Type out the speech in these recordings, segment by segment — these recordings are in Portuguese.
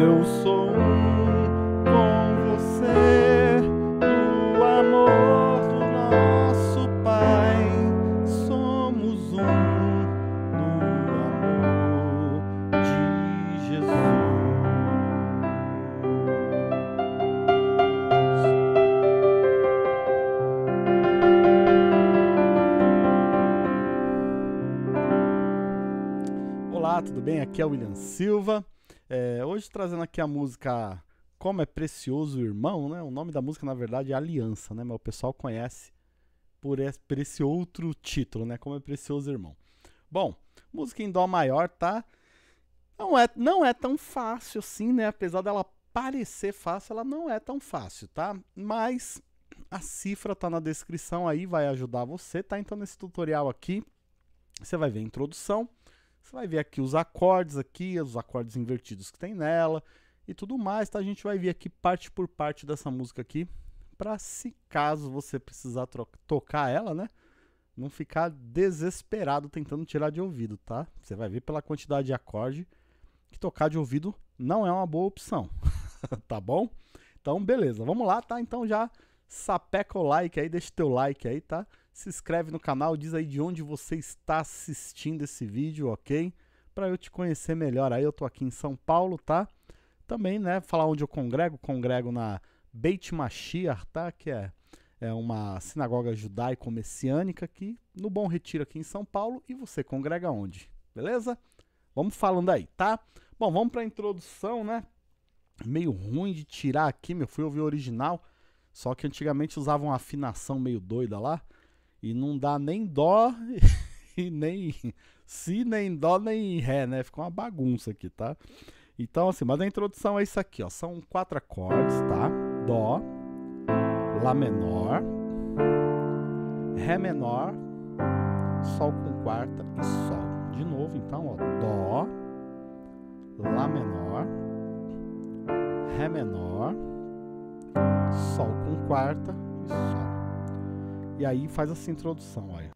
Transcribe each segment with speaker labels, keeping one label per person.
Speaker 1: Eu sou um com você no amor do nosso Pai. Somos um no amor de Jesus. Olá, tudo bem? Aqui é o William Silva. É, hoje trazendo aqui a música Como é Precioso Irmão, né? O nome da música, na verdade, é Aliança, né? Mas o pessoal conhece por esse, por esse outro título, né? Como é Precioso Irmão. Bom, música em Dó maior, tá? Não é, não é tão fácil assim, né? Apesar dela parecer fácil, ela não é tão fácil, tá? Mas a cifra tá na descrição aí, vai ajudar você, tá? Então nesse tutorial aqui, você vai ver a introdução, você vai ver aqui os acordes aqui, os acordes invertidos que tem nela e tudo mais, tá? A gente vai ver aqui parte por parte dessa música aqui, para se caso você precisar tocar ela, né? Não ficar desesperado tentando tirar de ouvido, tá? Você vai ver pela quantidade de acorde que tocar de ouvido não é uma boa opção, tá bom? Então, beleza, vamos lá, tá? Então já sapeca o like aí, deixa teu like aí, tá? Se inscreve no canal, diz aí de onde você está assistindo esse vídeo, ok? Para eu te conhecer melhor aí, eu tô aqui em São Paulo, tá? Também, né, falar onde eu congrego, congrego na Beit Mashiach, tá? Que é, é uma sinagoga judaico-messiânica aqui no Bom Retiro aqui em São Paulo. E você congrega onde? Beleza? Vamos falando aí, tá? Bom, vamos para a introdução, né? Meio ruim de tirar aqui, meu. Fui ouvir o original. Só que antigamente usavam uma afinação meio doida lá. E não dá nem dó e nem si, nem dó, nem ré, né? Fica uma bagunça aqui, tá? Então, assim, mas a introdução é isso aqui, ó. São quatro acordes, tá? Dó, Lá menor, Ré menor, Sol com quarta e Sol. De novo, então, ó. Dó, Lá menor, Ré menor, Sol com quarta e Sol. E aí faz essa introdução, olha.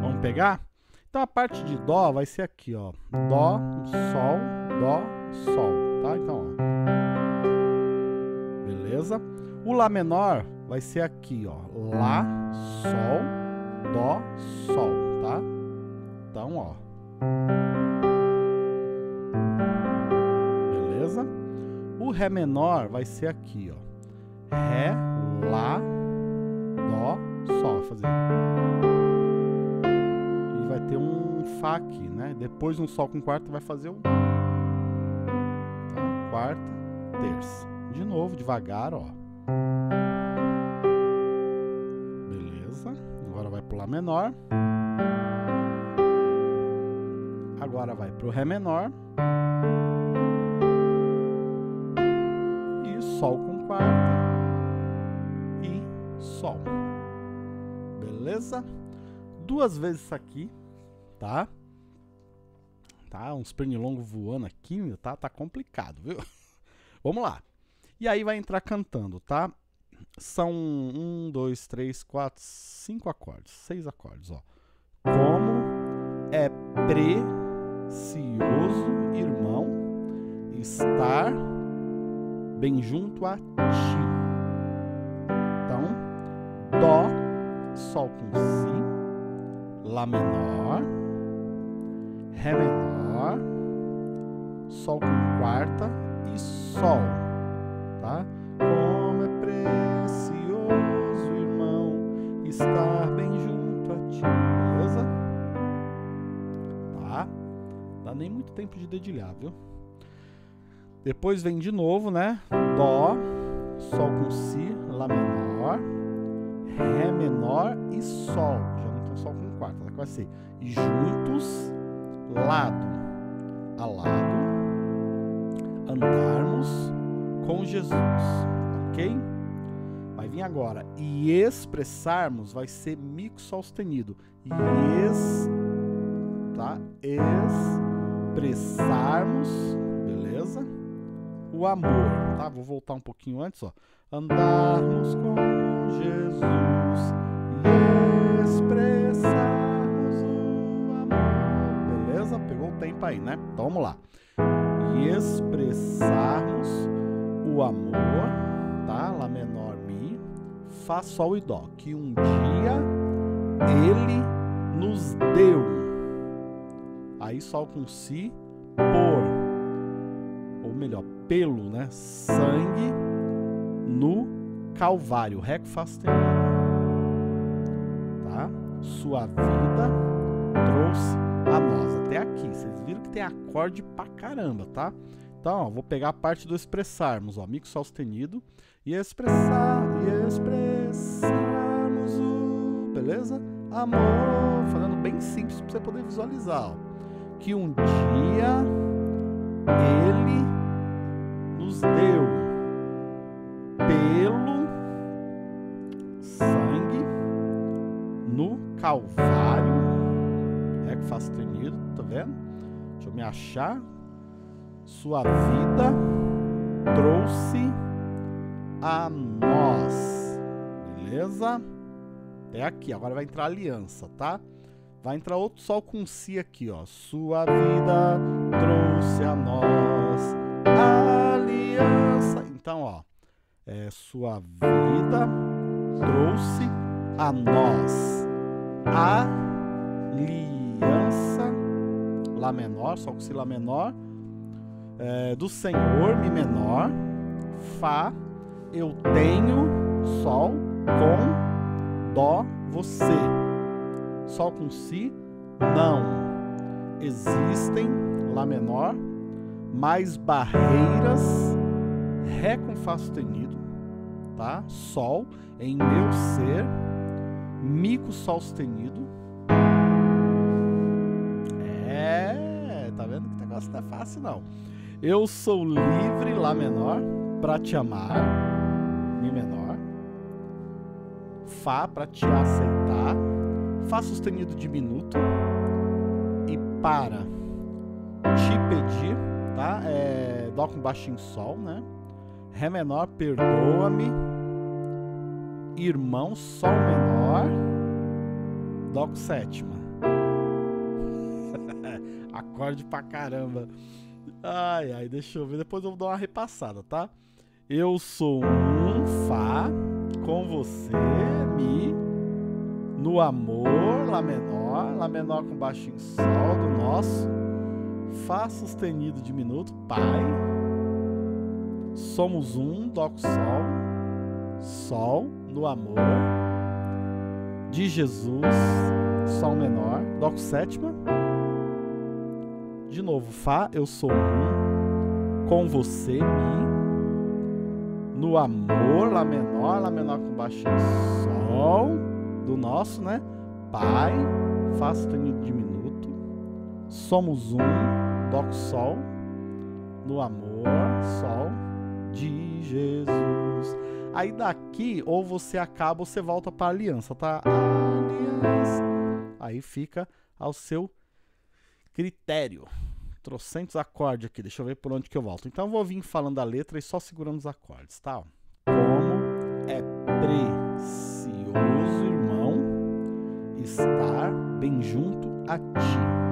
Speaker 1: Vamos pegar? Então a parte de Dó vai ser aqui, ó. Dó, Sol, Dó, Sol, tá? Então, ó. Beleza? O Lá menor vai ser aqui, ó. Lá, Sol, Dó, Sol, tá? Então, ó. Beleza? O Ré menor vai ser aqui, ó. Ré, Lá, Dó, Sol. Vai fazer. E vai ter um Fá aqui, né? Depois um Sol com quarta vai fazer um. Tá? Quarta, terça. De novo, devagar, ó. Pro Lá menor. Agora vai pro Ré menor. E Sol com quarta. E Sol. Beleza? Duas vezes isso aqui, tá? Tá, uns pernilongos voando aqui, tá, tá complicado, viu? Vamos lá. E aí vai entrar cantando, tá? São um, dois, três, quatro, cinco acordes, seis acordes, ó. Como é precioso, irmão, estar bem junto a ti. Então, dó, sol com si, lá menor, ré menor, sol com quarta e sol tá? Estar bem junto a ti, beleza? Tá? Dá nem muito tempo de dedilhar, viu? Depois vem de novo, né? Dó, Sol com Si, Lá menor, Ré menor e Sol. Já não tem Sol com quarta, vai ser e juntos, lado a lado, andarmos com Jesus, ok? Vai vir agora. E expressarmos vai ser mico sustenido. Ex, tá? Expressarmos, beleza? o amor, tá? Vou voltar um pouquinho antes, ó. Andarmos com Jesus expressarmos o amor. Beleza? Pegou o tempo aí, né? Então vamos lá. E expressarmos o amor, tá? Lá fá sol e dó, que um dia ele nos deu. Aí sol com si por ou melhor, pelo, né, sangue no Calvário, Ré com Fá sustenido. Tá? Sua vida trouxe a nós até aqui. Vocês viram que tem acorde pra caramba, tá? Então, ó, vou pegar a parte do expressarmos, ó, mico sol sustenido e expressar e expressarmos o, beleza? Amor, falando bem simples para você poder visualizar, ó, que um dia ele nos deu pelo sangue no Calvário. É que faz tremido, tá vendo? Deixa eu me achar. Sua vida trouxe a nós. Beleza? Até aqui. Agora vai entrar aliança, tá? Vai entrar outro sol com si aqui, ó. Sua vida trouxe a nós aliança. Então, ó é, sua vida trouxe a nós a aliança Lá menor, Sol com Si Lá menor, é, do Senhor, Mi menor, Fá, eu tenho, Sol com Dó, você. Sol com Si, não. Existem, Lá menor, mais barreiras Ré com Fá sustenido, tá? Sol em meu ser, Mi com Sol sustenido. É, tá vendo que o negócio não é fácil não. Eu sou livre, Lá menor, para te amar, Mi menor. Fá para te aceitar, Fá sustenido diminuto e para te pedir, tá? É, Dó com baixinho Sol, né? Ré menor, perdoa-me. Irmão, Sol menor. Dó com sétima. Acorde pra caramba. Ai, ai, deixa eu ver. Depois eu vou dar uma repassada, tá? Eu sou um Fá com você, Mi. No amor, Lá menor. Lá menor com baixinho Sol do nosso. Fá sustenido diminuto, Pai Somos um, Dó com Sol, Sol no amor de Jesus, Sol menor, Dó com sétima. De novo, Fá, eu sou um, com você, Mi, no amor, Lá menor, Lá menor com baixo Sol, do nosso, né? Pai, Fá sustenido diminuto, somos um, Dó com Sol, no amor, Sol, de Jesus. Aí daqui, ou você acaba ou você volta para aliança, tá? Aliança. Aí fica ao seu critério. Trocentos acordes aqui, deixa eu ver por onde que eu volto. Então eu vou vir falando a letra e só segurando os acordes, tá? Como é precioso, irmão, estar bem junto a ti.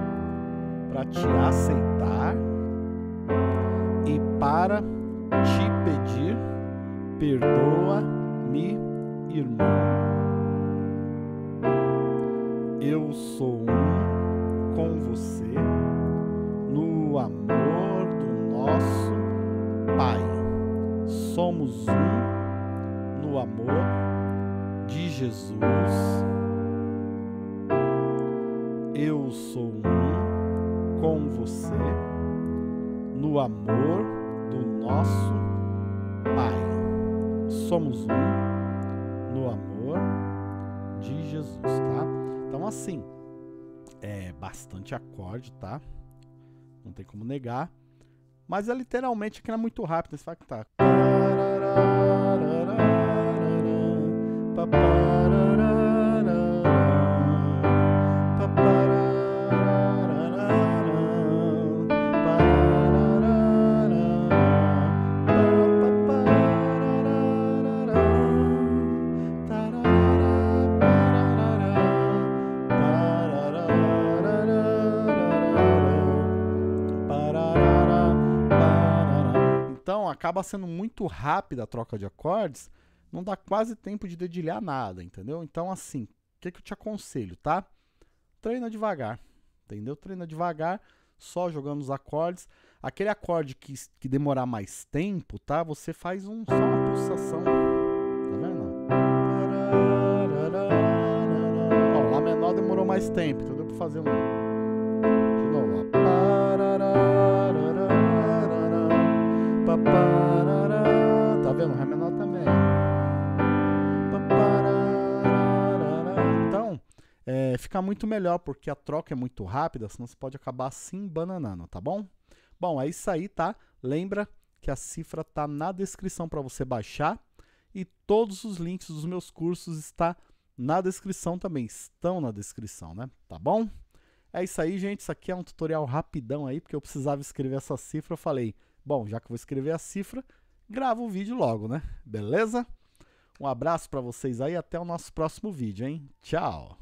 Speaker 1: para te aceitar e para te pedir: perdoa-me, irmão. Eu sou um com você no amor do nosso Pai. Somos um no amor de Jesus. Eu sou um com você no amor do nosso Pai. Somos um no amor de Jesus, tá? Então assim, é bastante acorde, tá? Não tem como negar. Mas é literalmente aqui é muito rápido, você vai cantar. Então acaba sendo muito rápida a troca de acordes, não dá quase tempo de dedilhar nada, entendeu? Então assim, o que, que eu te aconselho, tá? Treina devagar, entendeu? Treina devagar, só jogando os acordes. Aquele acorde que, que demorar mais tempo, tá? Você faz um, só uma pulsação, tá vendo? Ó, Lá menor demorou mais tempo, então deu pra fazer um... é, fica muito melhor porque a troca é muito rápida, senão você pode acabar se embananando, tá bom? Bom, é isso aí, tá? Lembra que a cifra tá na descrição para você baixar e todos os links dos meus cursos está na descrição também, estão na descrição, né? Tá bom? É isso aí, gente. Isso aqui é um tutorial rapidão aí, porque eu precisava escrever essa cifra. Eu falei, Bom, já que vou escrever a cifra, gravo o vídeo logo, né? Beleza? Um abraço para vocês aí, até o nosso próximo vídeo, hein? Tchau!